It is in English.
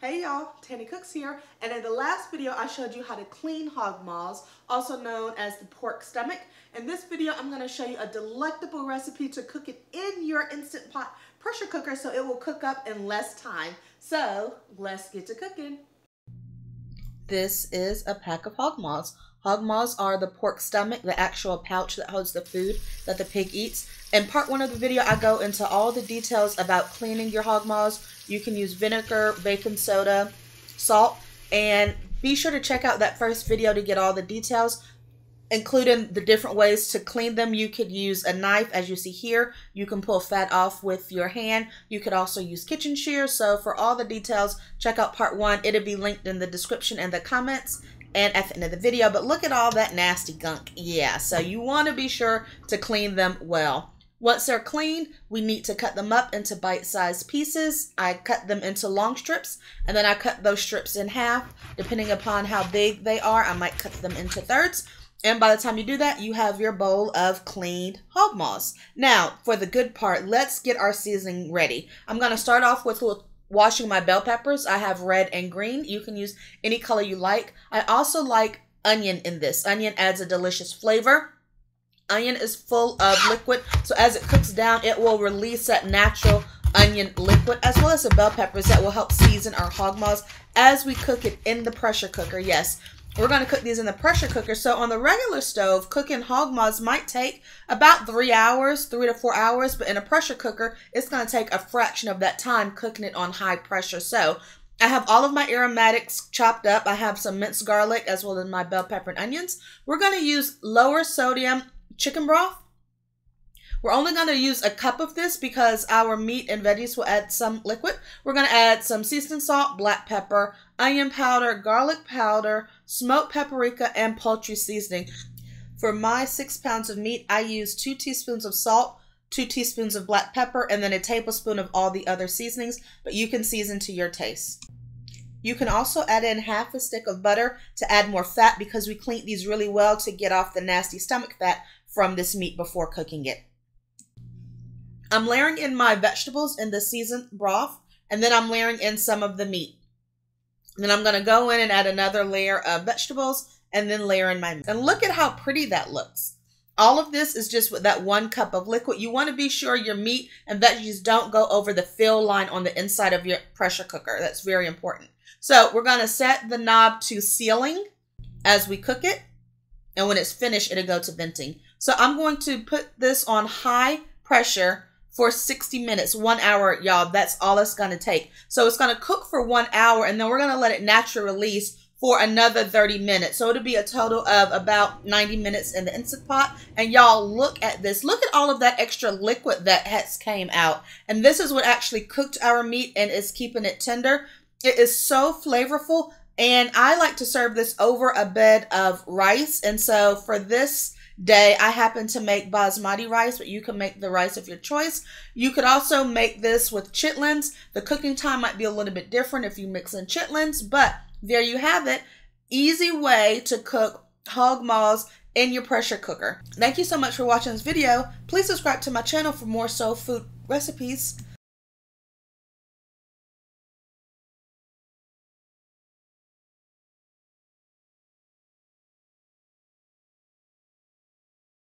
Hey y'all, Tanny Cooks here, and in the last video I showed you how to clean hog maws, also known as the pork stomach. In this video I'm going to show you a delectable recipe to cook it in your Instant Pot pressure cooker so it will cook up in less time. So let's get to cooking. This is a pack of hog maws. Hog maws are the pork stomach, the actual pouch that holds the food that the pig eats. In part one of the video, I go into all the details about cleaning your hog maws. You can use vinegar, baking soda, salt, and be sure to check out that first video to get all the details, including the different ways to clean them. You could use a knife, as you see here. You can pull fat off with your hand. You could also use kitchen shears. So for all the details, check out part one. It'll be linked in the description and the comments and at the end of the video. But look at all that nasty gunk. Yeah, so you want to be sure to clean them well. Once they're cleaned, we need to cut them up into bite-sized pieces. I cut them into long strips, and then I cut those strips in half. Depending upon how big they are, I might cut them into thirds. And by the time you do that, you have your bowl of cleaned hog maws. Now, for the good part, let's get our seasoning ready. I'm going to start off with washing my bell peppers. I have red and green. You can use any color you like. I also like onion in this. Onion adds a delicious flavor. Onion is full of liquid, so as it cooks down, it will release that natural onion liquid as well as the bell peppers that will help season our hog maws as we cook it in the pressure cooker. Yes, we're going to cook these in the pressure cooker. So on the regular stove, cooking hog maws might take about three hours, three to four hours. But in a pressure cooker, it's going to take a fraction of that time cooking it on high pressure. So I have all of my aromatics chopped up. I have some minced garlic as well as my bell pepper and onions. We're going to use lower sodium chicken broth. We're only going to use a cup of this because our meat and veggies will add some liquid. We're going to add some seasoned salt, black pepper, onion powder, garlic powder, smoked paprika, and poultry seasoning. For my six pounds of meat, I use two teaspoons of salt, two teaspoons of black pepper, and then a tablespoon of all the other seasonings, but you can season to your taste. You can also add in half a stick of butter to add more fat because we cleaned these really well to get off the nasty stomach fat from this meat before cooking it. I'm layering in my vegetables in the seasoned broth, and then I'm layering in some of the meat. then I'm to go in and add another layer of vegetables and then layer in my meat. And look at how pretty that looks. All of this is just with that one cup of liquid. You want to be sure your meat and veggies don't go over the fill line on the inside of your pressure cooker. That's very important. So we're to set the knob to sealing as we cook it. And when it's finished, it'll go to venting. So I'm going to put this on high pressure for 60 minutes, one hour, y'all. That's all it's going to take. So it's going to cook for one hour and then we're going to let it naturally release for another 30 minutes. So it'll be a total of about 90 minutes in the Instant Pot. And y'all look at this. Look at all of that extra liquid that has came out. And this is what actually cooked our meat and is keeping it tender. It is so flavorful. And I like to serve this over a bed of rice. And so for this day. I happen to make basmati rice, but you can make the rice of your choice. You could also make this with chitlins. The cooking time might be a little bit different if you mix in chitlins, but there you have it. Easy way to cook hog maws in your pressure cooker. Thank you so much for watching this video. Please subscribe to my channel for more soul food recipes.